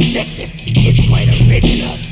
sickness is quite original.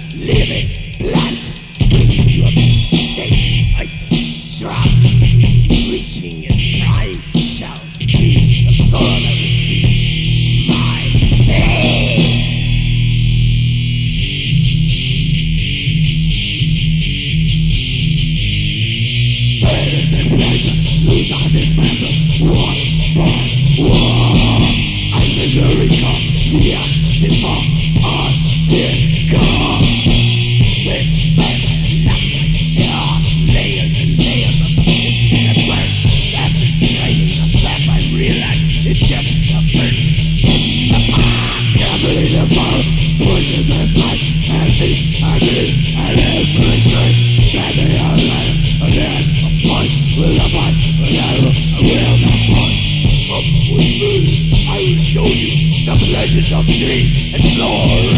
Treasures of tree and flora.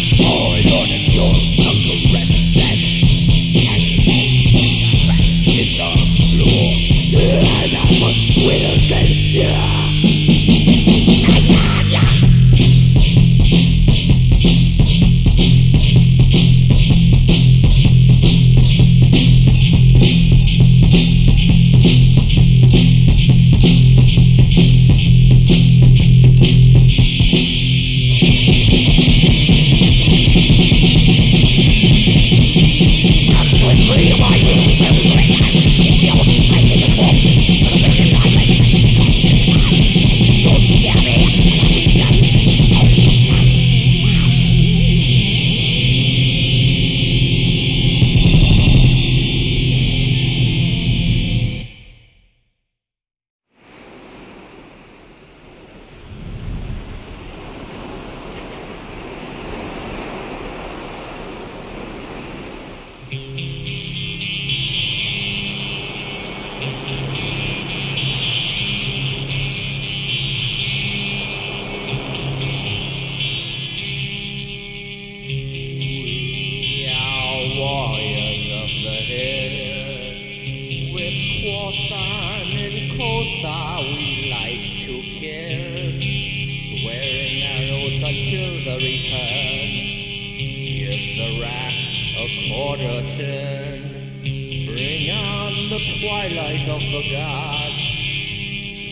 twilight of the gods.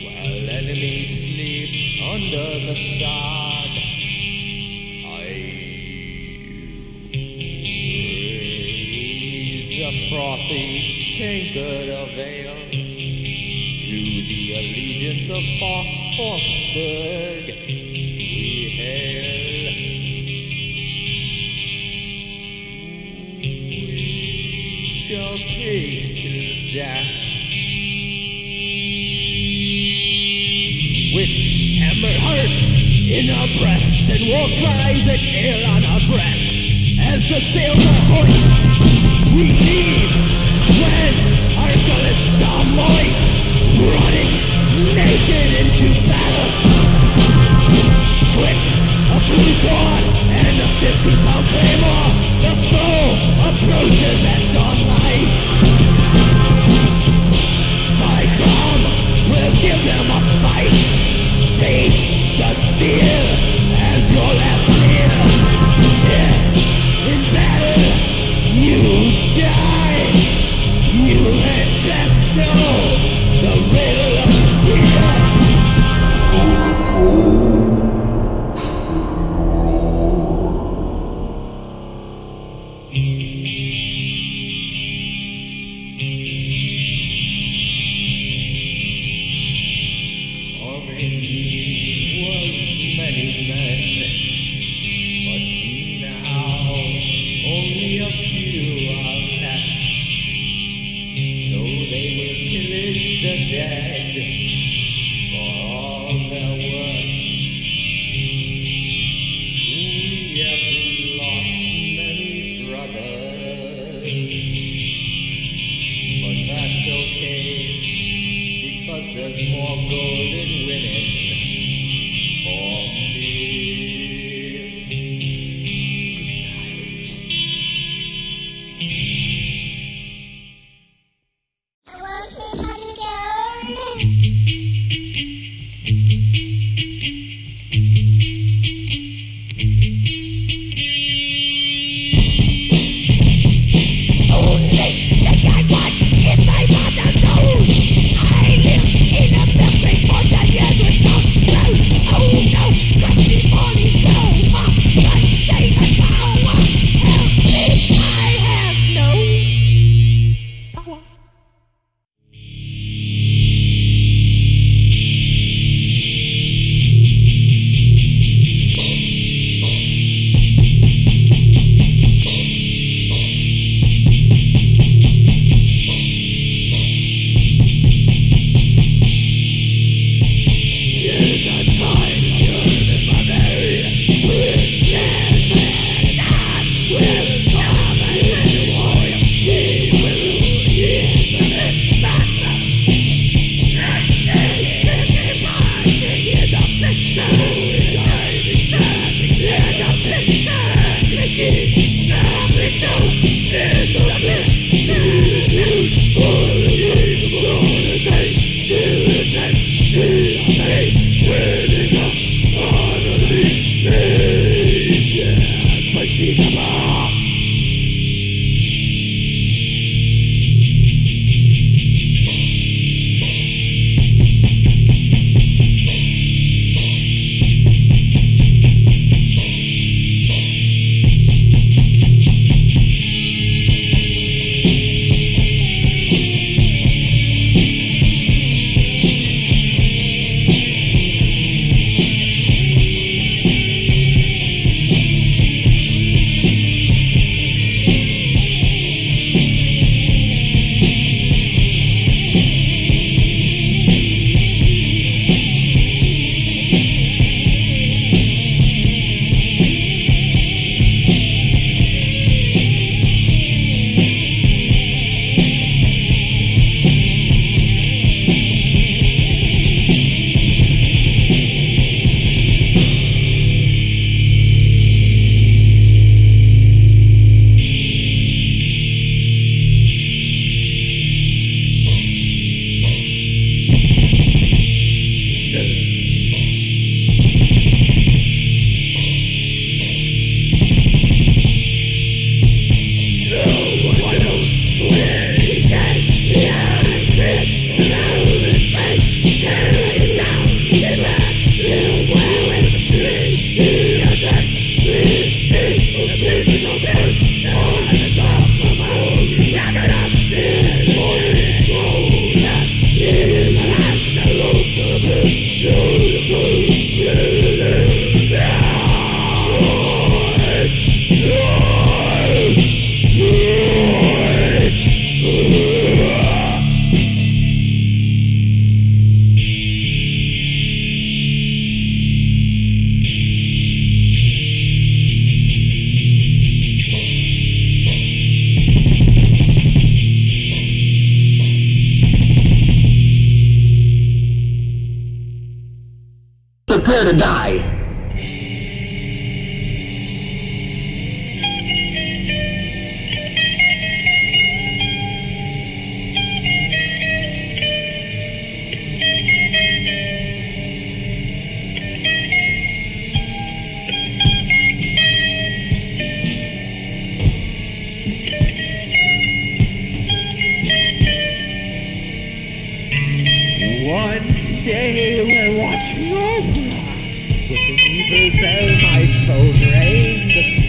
While enemies sleep under the sod. I raise a frothy tankard of ale to the allegiance of Phosphorusburg. We hail. Shall pace death. In our breasts and war cries and ail on our breath. As the sails are hoist, we leave when our gullets are moist, running naked into battle. Twixt a blue sword and a 50 pound claymore, but that's okay because there's more golden women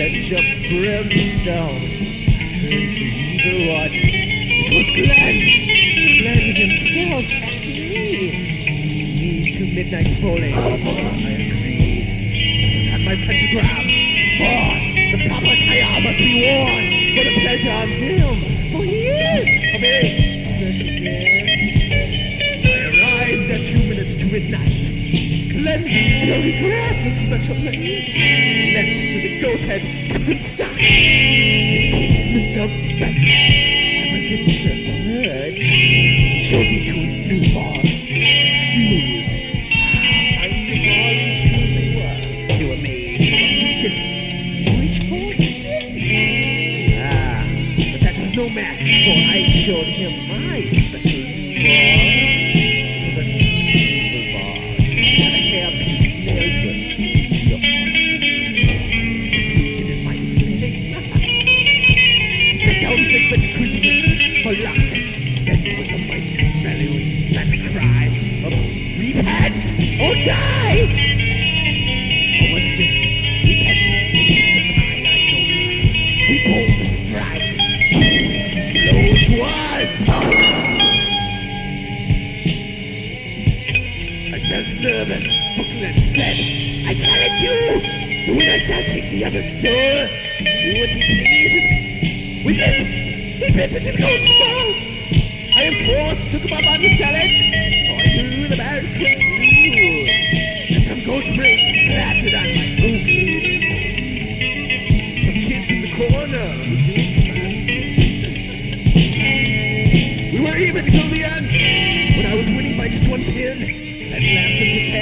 stench of brimstone. The evil one, it was Glen, Glen himself asking me, me to midnight bowling. I agreed. Had my pentagram, for the proper attire must be worn for the pleasure of him, for he is a very special guest. I arrived at two minutes to midnight. Glen, no regret the special lady. Next to the goathead, Captain Stock. In case Mr. Beck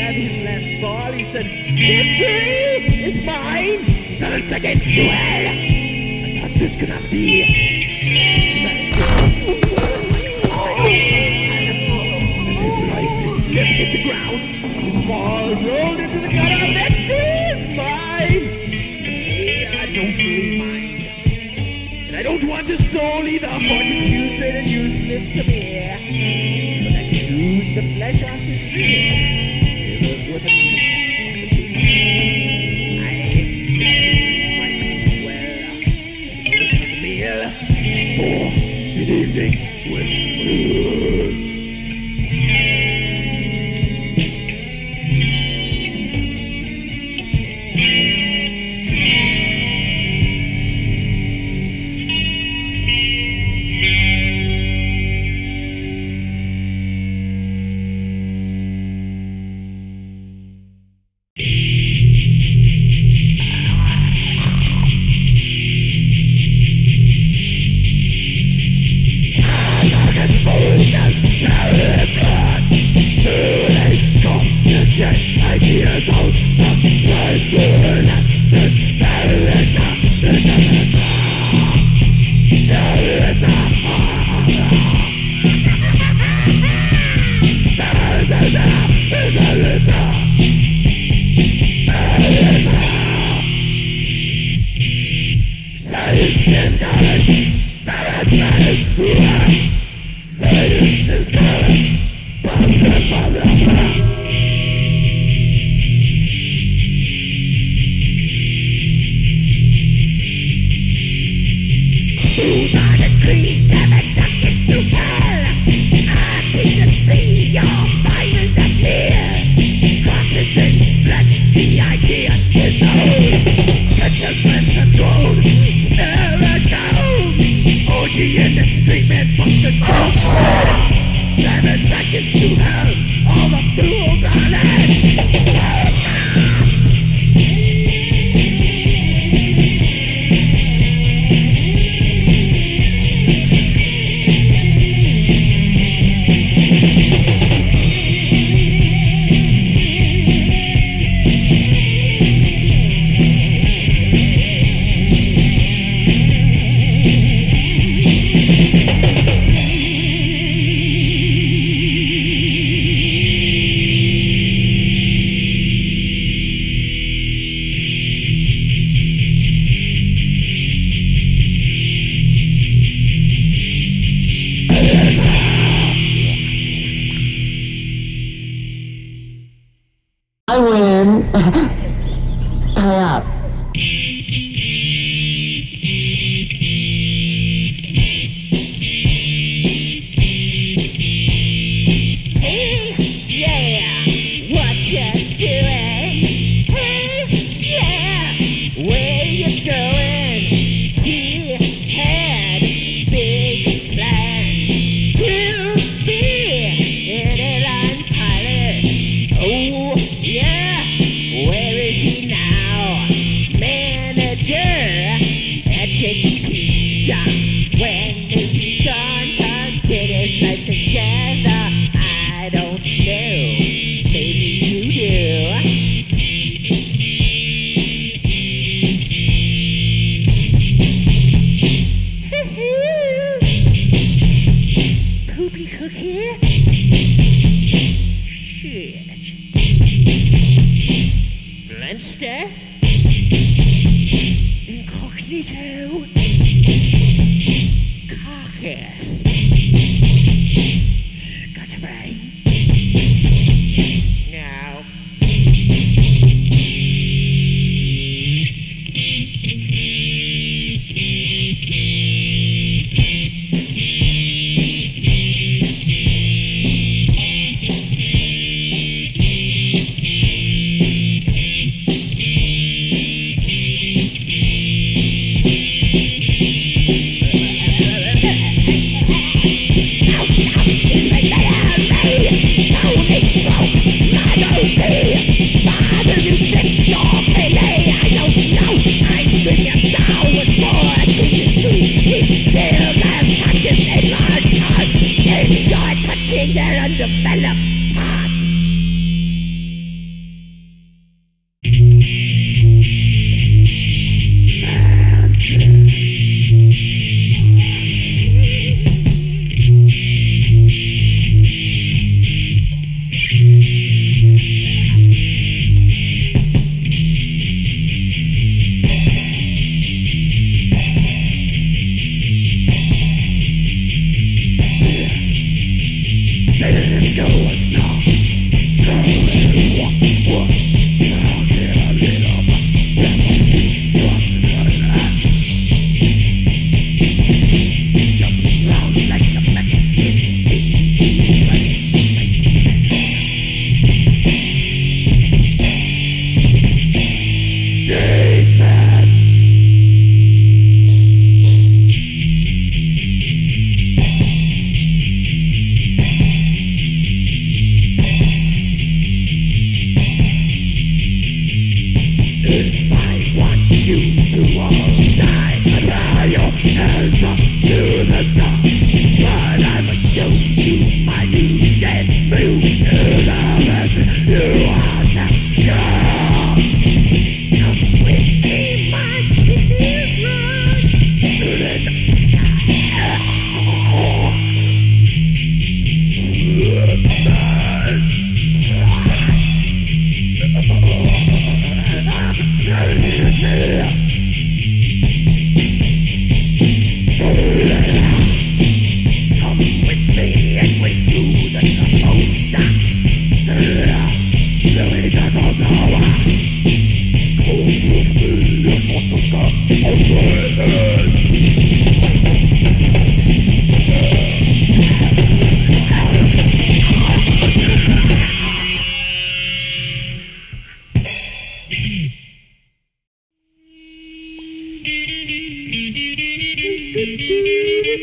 Prepared his last ball. He said, Victory is mine! Seven seconds to hell! I thought this could not be. Smashed. As his lifeless lip hit the ground, his ball rolled into the gutter. Victory is mine! I don't really mind. And I don't want his soul either, for it is putrid and useless to me. But I chewed the flesh off his ribs, evening with Seven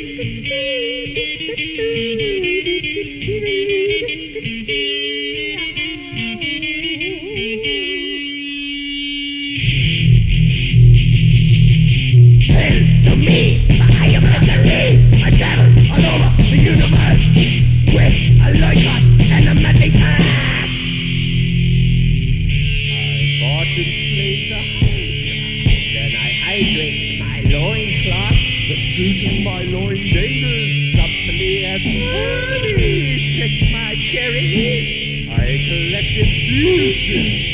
I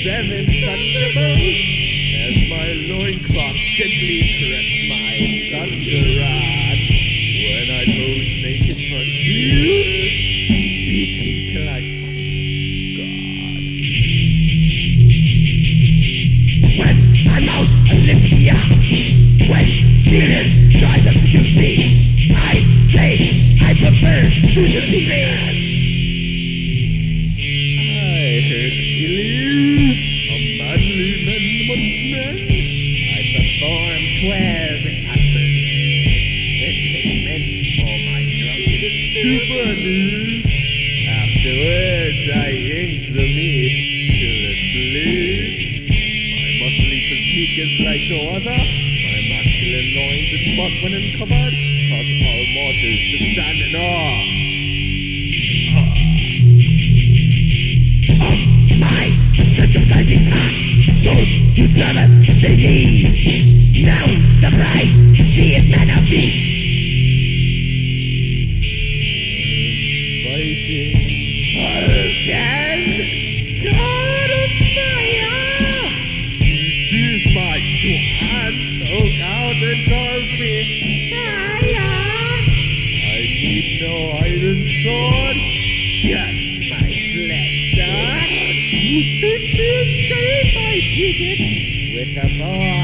seven thunderbolts as my loincloth gently caressed my thunder rod. When I posed naked for Zeus, beat him till I God. When I'm out Olympia, when Venus tries to seduce me, I say I prefer to believe those who serve us, they need. Now the price, see it man of! This is my flesh, sir. You me insane, my ticket? Boy